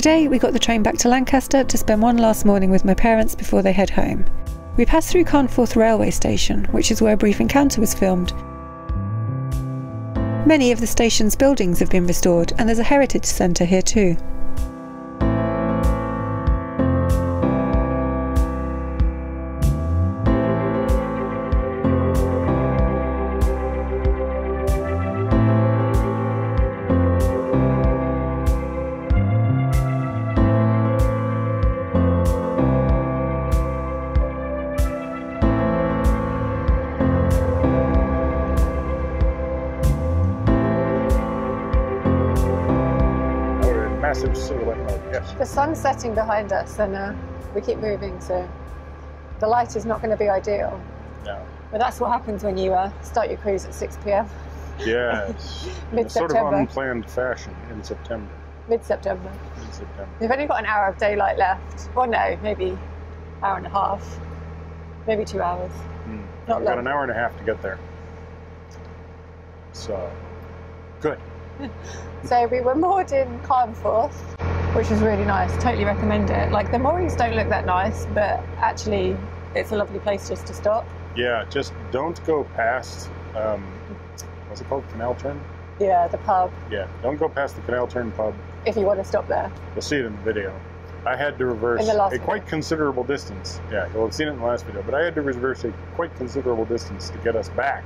Today we got the train back to Lancaster to spend one last morning with my parents before they head home. We passed through Carnforth railway station, which is where a Brief Encounter was filmed. Many of the station's buildings have been restored and there's a heritage centre here too. Sun's setting behind us and uh, we keep moving, so the light is not going to be ideal. No. But that's what happens when you uh, start your cruise at 6 pm, Yes. In a sort of unplanned fashion in September. mid September. In September. We've only got an hour of daylight left. Or no, maybe hour and a half, maybe two hours. Mm. Not We've got an hour and a half to get there. So, good. So we were moored in Carnforth, which is really nice. Totally recommend it. Like the moorings don't look that nice, but actually it's a lovely place just to stop. Yeah, just don't go past, um, what's it called? Canal Turn? Yeah, the pub, Yeah, don't go past the Canal Turn pub. if you want to stop there. You'll see it in the video. I had to reverse In the last a video. quite considerable distance. Yeah, you'll have seen it in the last video, but I had to reverse a quite considerable distance to get us back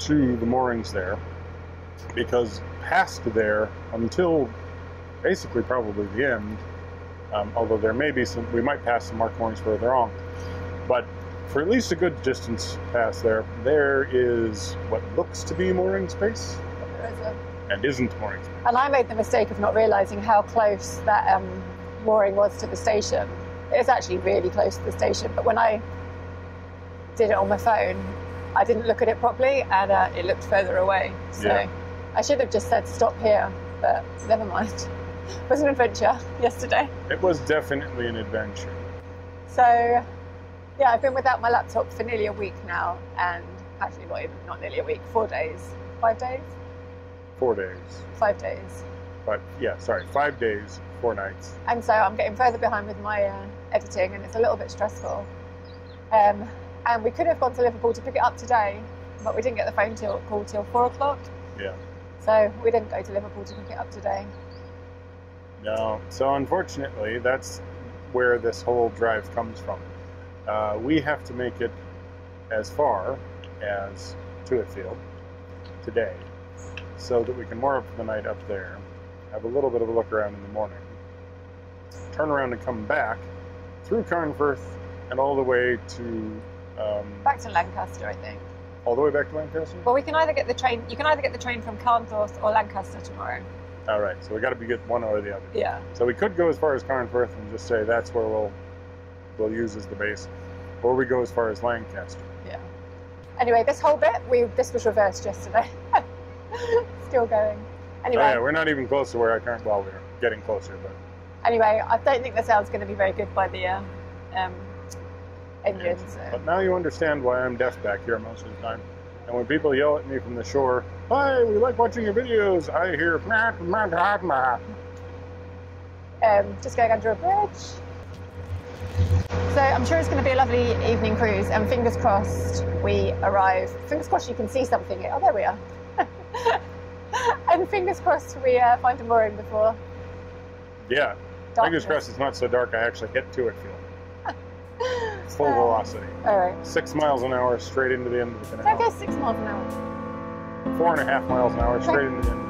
to the moorings there because past there until basically probably the end, um, although there may be some, we might pass some marked moorings further on, but for at least a good distance past there, there is what looks to be mooring space and isn't mooring space. And I made the mistake of not realizing how close that um, mooring was to the station. It is actually really close to the station, but when I did it on my phone, I didn't look at it properly and uh, it looked further away. So Yeah. I should have just said stop here, but never mind. It was an adventure yesterday. It was definitely an adventure. So yeah, I've been without my laptop for nearly a week now, and actually not even not nearly a week, four days, five days, Four days. five days. But yeah, sorry, five days, four nights. and so I'm getting further behind with my uh, editing, and it's a little bit stressful. Um, and we could have gone to Liverpool to pick it up today, but we didn't get the phone till, call till four o'clock, Yeah. so we didn't go to Liverpool to pick it up today. No. So unfortunately, that's where this whole drive comes from. Uh, we have to make it as far as Tewitfield today, so that we can moor up for the night up there, have a little bit of a look around in the morning, turn around and come back through Carnforth and all the way to um, Back to Lancaster, I think. all the way back to Lancaster. Well, we can either get the train. You can either get the train from Carnforth or Lancaster tomorrow. All right. So we got to be good one or the other. Yeah. So we could go as far as Carnforth and just say that's where we'll we'll use as the base, or we go as far as Lancaster. Yeah. Anyway, this whole bit, we this was reversed yesterday. Still going. Anyway, Oh, yeah, we're not even close to where I current. Well, we're getting closer, but anyway, I don't think the sound's going to be very good by the uh, um, engine. So. but now you understand why I'm deaf back here most of the time. And when people yell at me from the shore, "Hi, we like watching your videos," I hear. "Mah, mah, mah, mah." um, just going under a bridge. So I'm sure it's going to be a lovely evening cruise, and fingers crossed we arrive. Fingers crossed you can see something. Oh, there we are. and fingers crossed we uh, find a mooring before Yeah, fingers crossed it's not so dark. I actually get to it field. Full Uh, velocity, All right. six miles an hour straight into the end of the canal. six miles an hour. Four and a half miles an hour straight into the end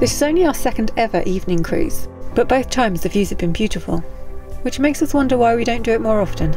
This is only our second ever evening cruise, but both times the views have been beautiful, which makes us wonder why we don't do it more often.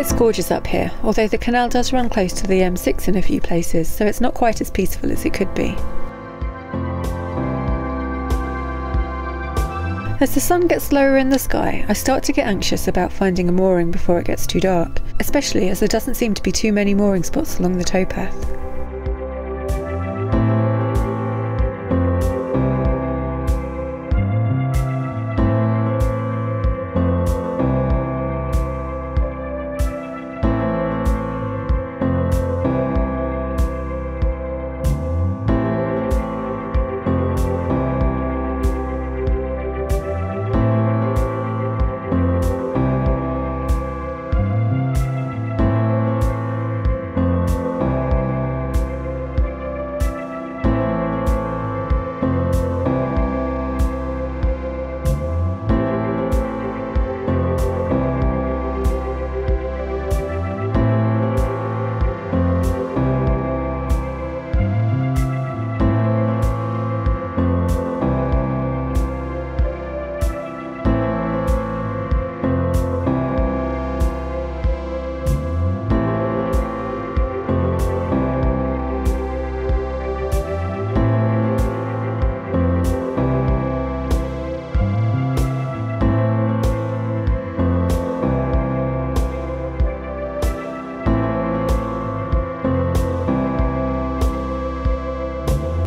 It's gorgeous up here, although the canal does run close to the M6 in a few places, so it's not quite as peaceful as it could be. As the sun gets lower in the sky, I start to get anxious about finding a mooring before it gets too dark, especially as there doesn't seem to be too many mooring spots along the towpath.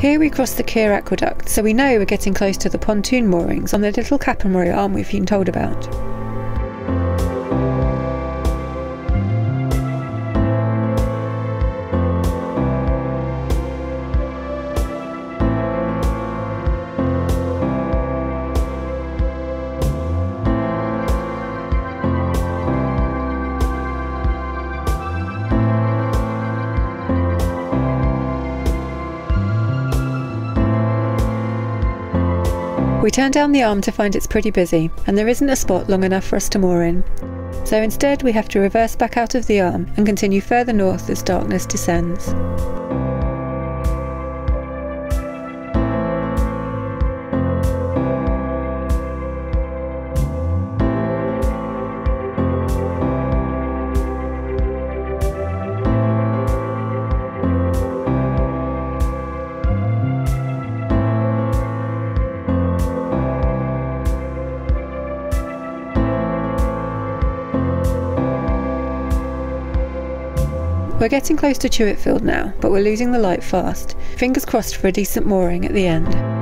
Here we cross the Keer Aqueduct, so we know we're getting close to the pontoon moorings on the little Capernwray arm we've been told about. We turn down the arm to find it's pretty busy, and there isn't a spot long enough for us to moor in. So instead, we have to reverse back out of the arm and continue further north as darkness descends. We're getting close to Tewitfield now, but we're losing the light fast. Fingers crossed for a decent mooring at the end.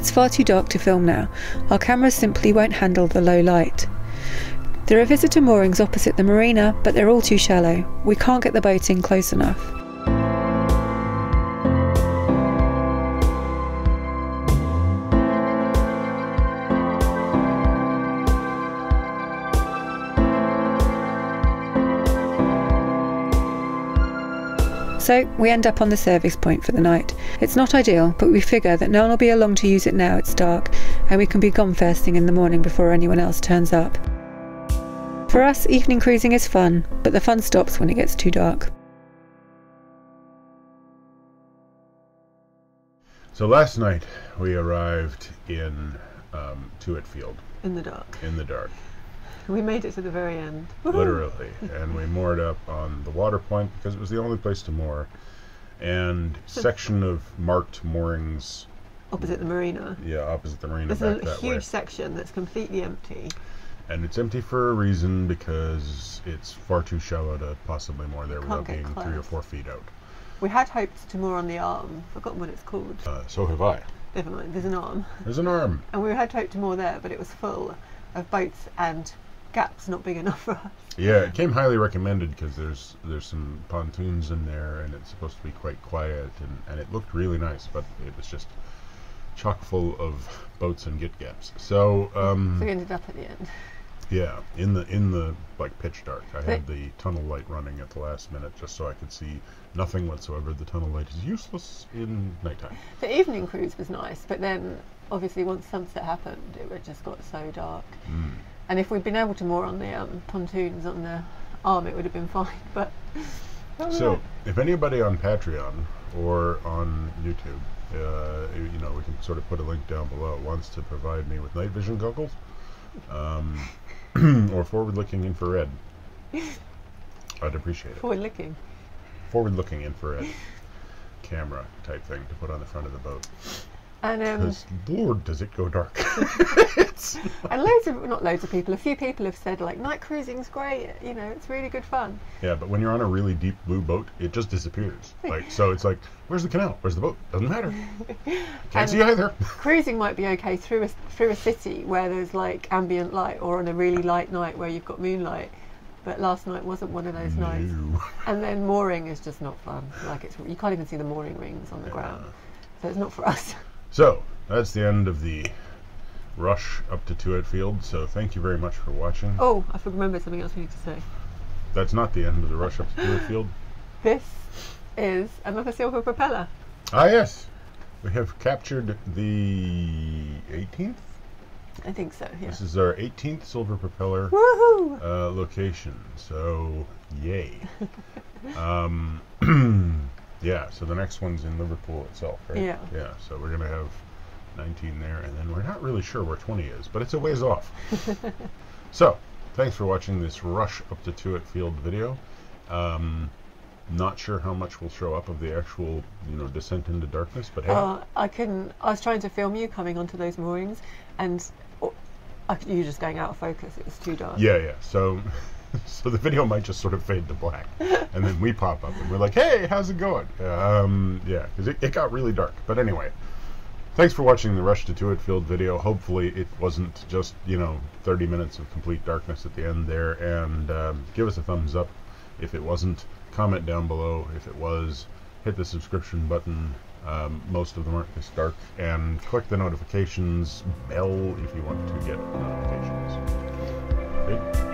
It's far too dark to film now. Our cameras simply won't handle the low light. There are visitor moorings opposite the marina, but they're all too shallow. We can't get the boat in close enough. So we end up on the service point for the night. It's not ideal, but we figure that no one will be along to use it now it's dark, and we can be gone first thing in the morning before anyone else turns up. For us, evening cruising is fun, but the fun stops when it gets too dark. So last night we arrived in um, Tewitfield in the dark. in the dark, We made it to the very end. literally, and we moored up on the water point because it was the only place to moor. And section of marked moorings, Opposite the marina. yeah, opposite the marina There's a huge way. section that's completely empty. And it's empty for a reason because it's far too shallow to possibly moor there Can't without being three or four feet out. We had hoped to moor on the arm. Forgotten what it's called. Uh, so have I. Never mind. There's an arm, There's an arm. and we had hoped to moor there, but it was full of boats and gaps not big enough for us. Yeah, it came highly recommended because there's there's some pontoons in there and it's supposed to be quite quiet and, and it looked really nice, but it was just chock full of boats and git gaps. So um, So we ended up at the end. yeah, in the in the like pitch dark, I had the tunnel light running at the last minute just so I could see nothing whatsoever. The tunnel light is useless in nighttime. The evening cruise was nice, but then obviously once sunset happened, it just got so dark. Mm. And if we'd been able to moor on the um, pontoons on the arm, it would have been fine. But So, if anybody on Patreon or on YouTube, uh, you know, we can sort of put a link down below, wants to provide me with night vision goggles um, or forward looking infrared, I'd appreciate it. forward looking. Forward looking infrared camera type thing to put on the front of the boat. And um, Because, Lord, does it go dark. And loads of not loads of people. A few people have said like night cruising's great. You know, it's really good fun. yeah, but when you're on a really deep blue boat, it just disappears. Like, so it's like, where's the canal? Where's the boat? Doesn't matter. Can't And- see either. Cruising might be okay through a through a city where there's like ambient light, or on a really light night where you've got moonlight. But last night wasn't one of those nights. And then mooring is just not fun. Like it's you can't even see the mooring rings on the ground, so it's not for us. So that's the end of the rush up to Tewitfield. So thank you very much for watching. Oh, I remembered something else we need to say. That's not the end of the rush up to Tewitfield. This is another silver propeller. Ah yes, we have captured the 18th. I think so. Yeah. This is our 18th silver propeller uh, location. So yay. um, yeah. So the next one's in Liverpool itself, right? Yeah. Yeah. So we're gonna have 19 there, and then we're not really sure where 20 is, but it's a ways off. so thanks for watching this rush up to Tewitfield video. Um, not sure how much will show up of the actual, you know, descent into darkness, but hey, Uh, I couldn't. I was trying to film you coming onto those moorings, and oh, I, you were just going out of focus. It was too dark. yeah, yeah. So, so the video might just sort of fade to black, and then we pop up and we're like, "Hey, how's it going?" Um, yeah, because it, it got really dark. But anyway, thanks for watching the Rush to Tewitfield video. Hopefully, it wasn't just you know 30 minutes of complete darkness at the end there. And um, give us a thumbs up if it wasn't. Comment down below if it was. Hit the subscription button. Um, most of them aren't this dark. And click the notifications bell if you want to get notifications. Okay?